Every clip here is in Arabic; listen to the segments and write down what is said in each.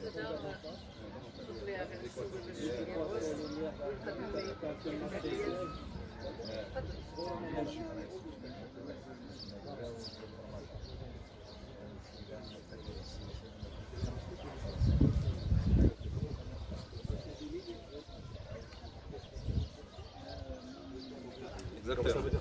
תודה רבה. Exactement.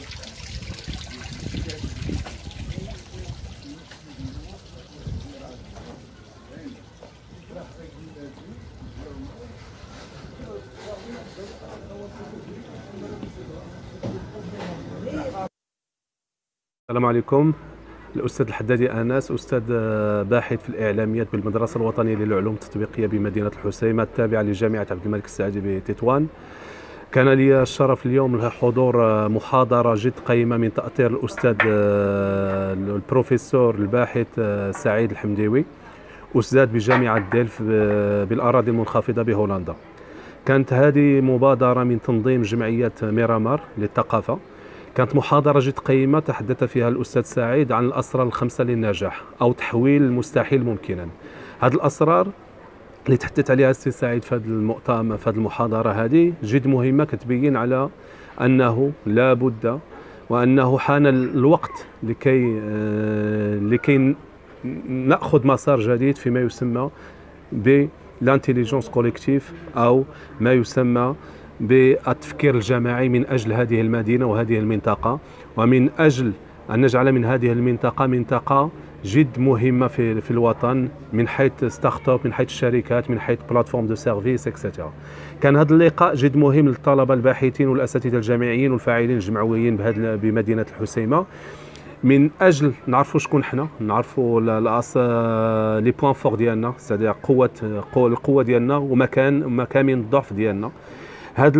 السلام عليكم. الأستاذ الحدادي أنس أستاذ آه، باحث في الإعلاميات بالمدرسة الوطنية للعلوم التطبيقية بمدينة الحسيمة التابعة لجامعة عبد الملك السعدي بتطوان. كان لي الشرف اليوم حضور آه، محاضرة جد قيمة من تأطير الأستاذ آه، البروفيسور الباحث سعيد الحمديوي أستاذ بجامعة ديلف بالأراضي المنخفضة بهولندا. كانت هذه مبادرة من تنظيم جمعية ميرامار للثقافة. كانت محاضرة جد قيمة تحدث فيها الأستاذ سعيد عن الأسرار الخمسة للنجاح أو تحويل المستحيل ممكنا. هذه الأسرار اللي تحدث عليها السي سعيد في هذا المؤتمر في هذه المحاضرة هذه جد مهمة كتبين على أنه لا بد وأنه حان الوقت لكي آه، لكي ن- نأخذ مسار جديد فيما يسمى بال intelligence collective أو ما يسمى بالتفكير الجماعي من أجل هذه المدينة وهذه المنطقة ومن أجل أن نجعل من هذه المنطقة منطقة جد مهمة في في الوطن من حيث start-up من حيث الشركات من حيث plateformes de services et cetera كان هذا اللقاء جد مهم للطلبة الباحثين والأساتذة الجامعيين والفاعلين الجمعويين بهذا بمدينة الحسيمة. من أجل نعرفوا شكون حنا نعرفوا ال- الاس les points forts ديالنا c'est-à-dire قوة القوة ديالنا ومكان مكامن الضعف ديالنا. هذه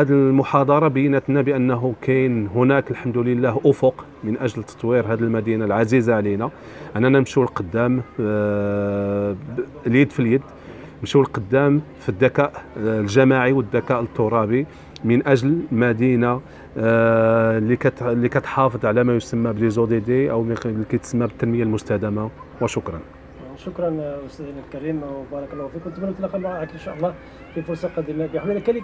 هذه المحاضرة بينت لنا بأنه كاين هناك الحمد لله أفق من أجل تطوير هذه المدينة العزيزة علينا. أننا نمشوا لقدام آه، اليد في اليد نمشوا لقدام في الذكاء آه، الجماعي والذكاء الترابي من أجل مدينة آه، اللي اللي كتحافظ على ما يسمى ب les ODD أو اللي كتسمى بالتنمية المستدامة. وشكرا. شكرا أستاذنا الكريم وبارك الله فيك. ونتمنى نتلاقى معك إن شاء الله في فرصة قادمة. الله كلي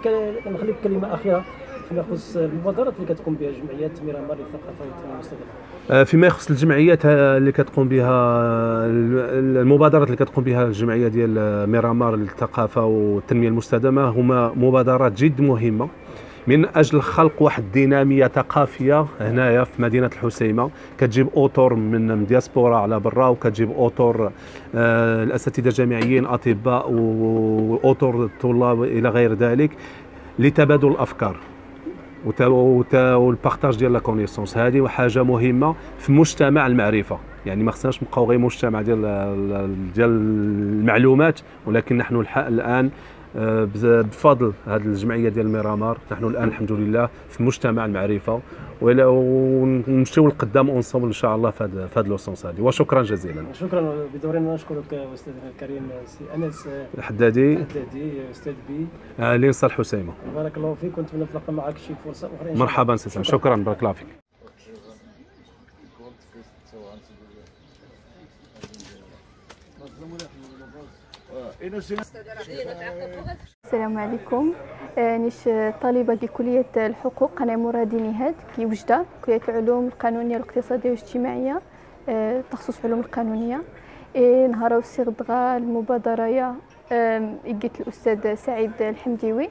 نخليك كلمة أخيرة فيما يخص المبادرات اللي كتقوم بها جمعيات ميرامار للثقافة المستدامه آه، فيما يخص الجمعيات آه، اللي كتقوم بها ال- المبادرات اللي كتقوم بها الجمعية ديال ميرامار للثقافة والتنمية المستدامة هما مبادرات جد مهمة. من أجل خلق واحد الديناميه ثقافيه هنايا في مدينة الحسيمة. كتجيب acteurs من دياسبورا على برا وكتجيب acteurs آه، الأساتذة الجامعيين أطباء و acteurs الطلاب إلى غير ذلك لتبادل الأفكار وال partage ديال la connaissance. هذه حاجة مهمة في مجتمع المعرفة. يعني ما خصناش نبقاو غير مجتمع ديال ديال المعلومات ولكن نحن الآن بفضل هذه الجمعية ديال ميرامار. نحن الآن الحمد لله في مجتمع المعرفة. ونمشيو لقدام ensemble إن شاء الله في هذا في هذا le sens هذه وشكرا جزيلا. شكرا بدورنا. نشكرك أستاذنا الكريم سي أنس. الحدادي. الدادي أستاذ بي. آه، l'ENSA الحسيمه بارك الله فيك. ونتمنى نتلاقى معك شي فرصة أخرى. مرحبا سي سام. شكرا. بارك الله فيك. السلام عليكم. آه، نيش طالبة لكلية الحقوق أنا مرادي نهاد في وجدة كلية العلوم القانونية والاقتصادية والاجتماعية آه، تخصص علوم القانونية. إيه، نهار وسيغ دغا المبادرة يا آم، إجيت الأستاذ سعيد الحمديوي.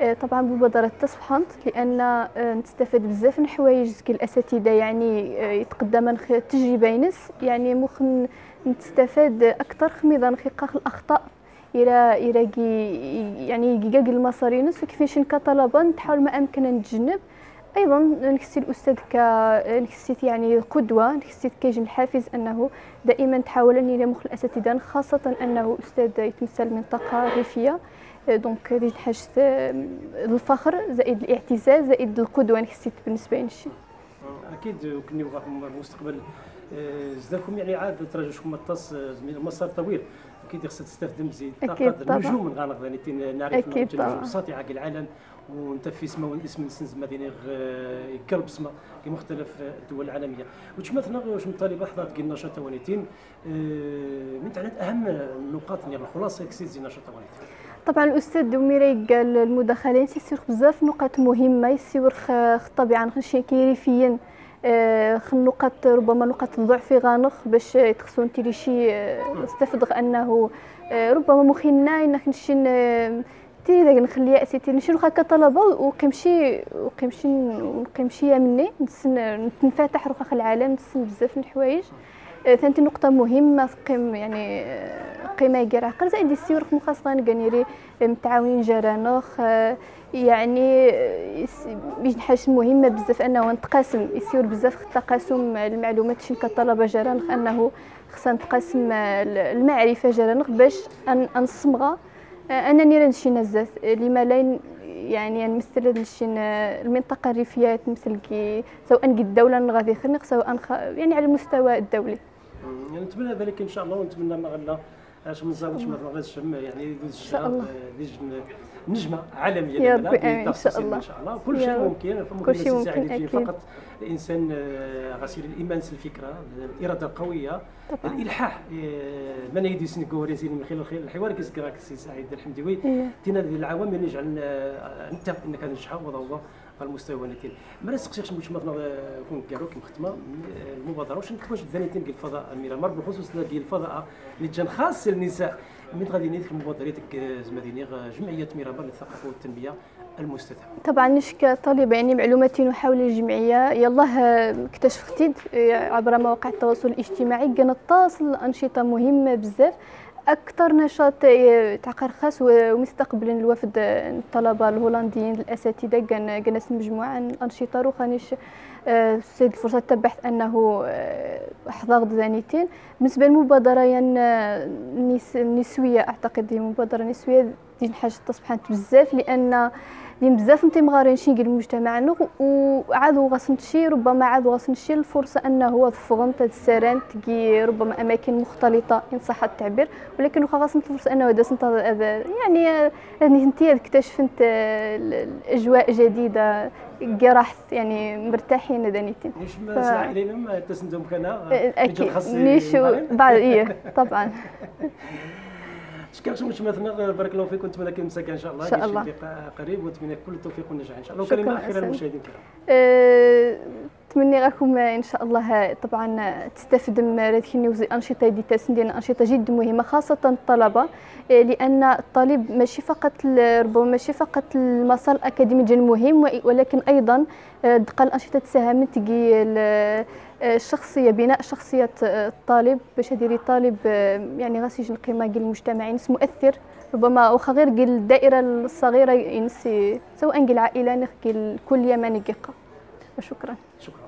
آه، طبعا بمبادرة تصفحنت لأن آه، نستفاد بزاف من حوايج كي الأساتذة يعني آه، يتقدم تجربة ينس يعني مخ نستفاد أكثر خميضة نخيقاخ الأخطاء. إلى إلى يعني كاع المصارينس وكيفاش كطلبة نحاول ما أمكن نتجنب. أيضا نكسي الأستاذ ك نكسيت يعني قدوة نكسيت كيجي الحافز أنه دائما تحاول أني مخ الأساتذة خاصة أنه أستاذ يتمثل منطقة ريفية. دونك هذه حاجة الفخر زائد الاعتزاز زائد القدوة نكسيت بالنسبة لي أكيد كني المستقبل زدكم يعني عاد تراجعكم الطاس مسار طويل. أكيد خصها تستخدم زيد طاقات النجوم غنغ يعني نعرف النجوم ساطعه العالم. وأنت في اسمه والاسم نسنز مدينه يقرب اسمه في مختلف الدول العالمية. وتشمثنا واش من طالبه حضرت كي النشاط توانيتين آه، من تعلم أهم النقاط يعني الخلاصه كسيت زي نشاط توانيتين طبعا الأستاذ دوميري قال المداخلين سيسير بزاف نقاط مهمة يسير الطبيعه نخشي كيريفيا آه، خل نقاط ربما نقاط الضعف غانخ باش يتخصون تيري شي آه، استفدغ انه آه، ربما مخينا إنك نشين تي ذاك نخلي ياسي تي نشي هكا طلبه وقيمشي وقيمشي وقيمشي مني نتنفتح روخ العالم نتسن بزاف من الحوايج. ثانتي نقطة مهمة قيم يعني قيمة يقرأ عقل زائد السيور مخاص غاني متعاونين جرانوخ يعني حاجة مهمه بزاف أنه نتقاسم. يصير بزاف تقاسم المعلومات شي كطلبة جرانخ أنه خصنا نتقاسم المعرفة جرانخ باش نصمغها أنني راه نشي نزات لما لا يعني نمثل نشي المنطقة الريفية تمثل كي سواء كي الدولة غادي خنق سواء يعني على المستوى الدولي. يعني نتمنى ذلك إن شاء الله ونتمنى ما غلا. اش من زاوج ما غاديش يعني يدوز الشهر نجمة عالمية يا ربي إن شاء الله. إن شاء الله. كل شيء ممكن كل شيء ممكن أكيد. فقط. الإنسان آه، غسيل الإيمان الفكرة الإرادة القوية طبعا. الإلحاح آه، من يدي سنكوري من خلال الحوار كيسكراك السي سعيد الحمدوي. تينا العوامل نجعل آه، أنت إنك نجحها وضوضه المستوى نتين ما نسقسيش باش مثلا كون كاروك مختمة. المبادرة واش واش ذانيتين الفضاء الميرامار بالخصوص الفضاء اللي جان خاص للنساء. من غادي ندير مبادرتك زمديني جمعية ميرابا للثقافة والتنمية المستدامه طبعا نشك طالبه يعني معلوماتي حول الجمعية. يلاه اكتشفتي عبر مواقع التواصل الاجتماعي كانت تصل انشطه مهمه بزاف. أكثر نشاط تعقر خاص ومستقبلا الوفد الطلبة الهولنديين الأساتذة كان كان مجموعة. الأنشطة روخانيش السيد الفرصة تبحث أنه آه، حضر ذانيتين بالنسبة للمبادرة النسوية أعتقد هي مبادرة نسوية. دي حاجة تصبحت بزاف لأن لين بزاف نتي مغارين شي المجتمع وعادوا غاس نتشي ربما عادوا غاس نتشي الفرصة انه هو فغنت السران تجي ربما أماكن مختلطة إن صح التعبير. ولكن واخا غاس الفرصه انه داس يعني انت اكتشفت الاجواء جديدة راح يعني مرتاحين دانيتين نيش ف... إلينا تسندهم كان أكيد. نيشو بعد إيه طبعا. شكرا مثلا بارك الله فيكم نتمنى كل مساكن إن شاء الله. إن شاء الله. قريب ونتمنى كل التوفيق والنجاح إن شاء الله. وكلمة أخيرة للمشاهدين الكرام. تمني راكم إن شاء الله طبعا تستفد من هذه انشطه دي تسندين أنشطة جد مهمة خاصة الطلبة أه، لأن الطالب ماشي فقط ربما ماشي فقط المسار الأكاديمي جد مهم ولكن أيضا أه، دقة الأنشطة تساهم تجي الشخصية بناء شخصية الطالب باش هديري الطالب يعني غاسي القيمه ديال المجتمع ينس مؤثر ربما واخا غير قال الدائرة الصغيرة ينسي سواء قال العائله نخ قال كل يمن وشكرا شكرا.